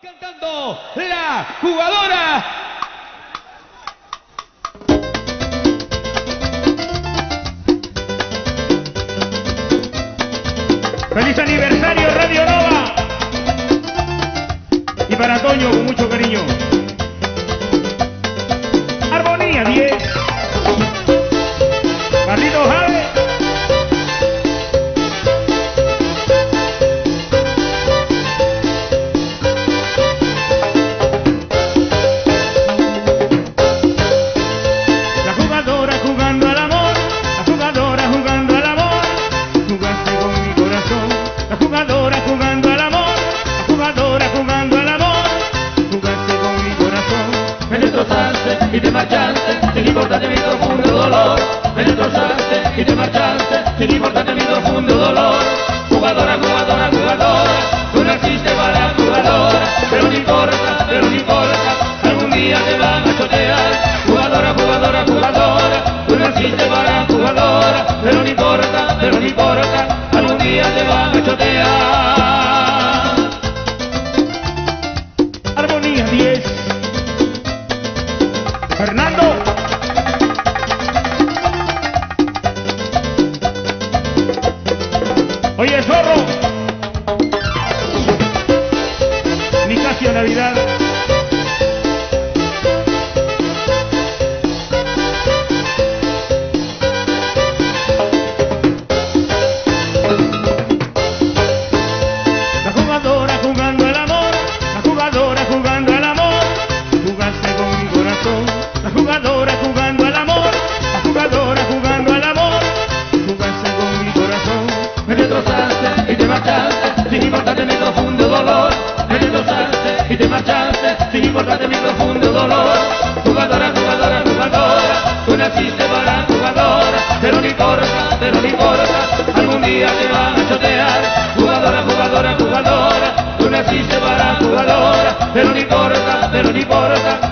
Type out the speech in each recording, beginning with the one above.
Cantando la jugadora. Feliz aniversario Radio Nova. Y para Toño con mucho cariño. te marchaste, sin importarte mi profundo dolor. Me destrozaste y te marchaste, sin importarte mi profundo dolor. zorro. Mi casi a Navidad. día te van a chotear. Jugadora, jugadora, jugadora, tú naciste para jugadora, pero no importa, pero no importa.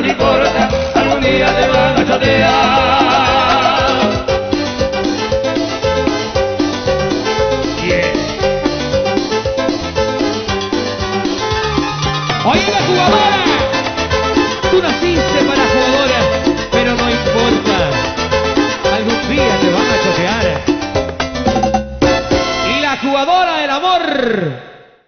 no importa, algún día te van a chotear. Yeah. Oiga jugadora, tú naciste para jugadora, pero no importa, algún día te van a chotear. Y la jugadora del amor.